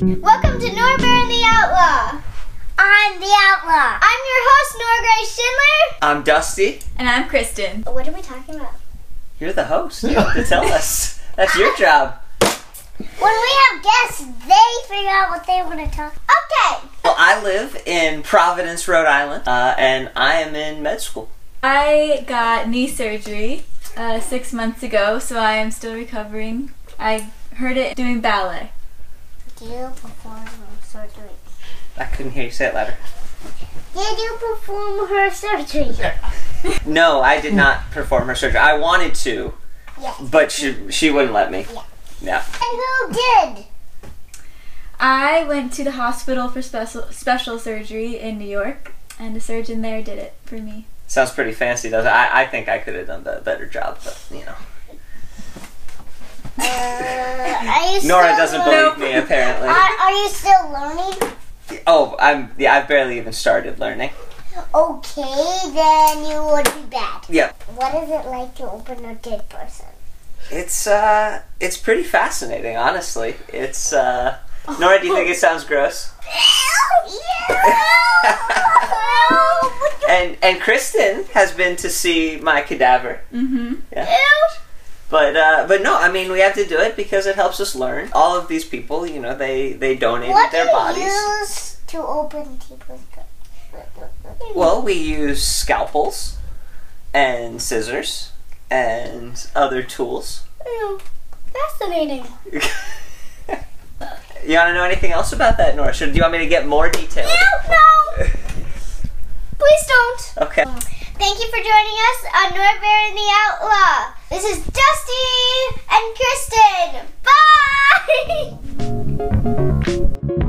Welcome to Nora Bear and the Outlaw. I'm the Outlaw. I'm your host, Norgray Schindler. I'm Dusty. And I'm Kristen. What are we talking about? You're the host. You have to tell us. That's your job. When we have guests, they figure out what they want to talk. Okay. Well, I live in Providence, Rhode Island, uh, and I am in med school. I got knee surgery uh, six months ago, so I am still recovering. I heard it doing ballet. Did you perform her surgery? I couldn't hear you say it louder. Did you perform her surgery? No, I did not perform her surgery. I wanted to, Yes. but she she wouldn't let me. Yeah. Yeah. And who did? I went to the hospital for special special surgery in New York, and a surgeon there did it for me. Sounds pretty fancy, doesn't it? I, I think I could have done a better job, but you know. Are you Nora doesn't learning? believe me, apparently. Are, are you still learning? Oh, I'm yeah. I've barely even started learning. Okay, then you would be bad. Yeah. What is it like to open a dead person? It's uh, it's pretty fascinating, honestly. It's uh, Nora, do you think it sounds gross? And and Kristen has been to see my cadaver. Mm-hmm. Yeah. But uh, but no, I mean we have to do it because it helps us learn. All of these people, you know, they they donated What do their you bodies. use to open people's Well, we use scalpels and scissors and other tools. Ew, fascinating. You want to know anything else about that, Nora? Should do you want me to get more details? Ew, no! Please don't. Okay. Thank you for joining us on Nora Bear and the Outlaw. This is Dusty and Kristen. Bye!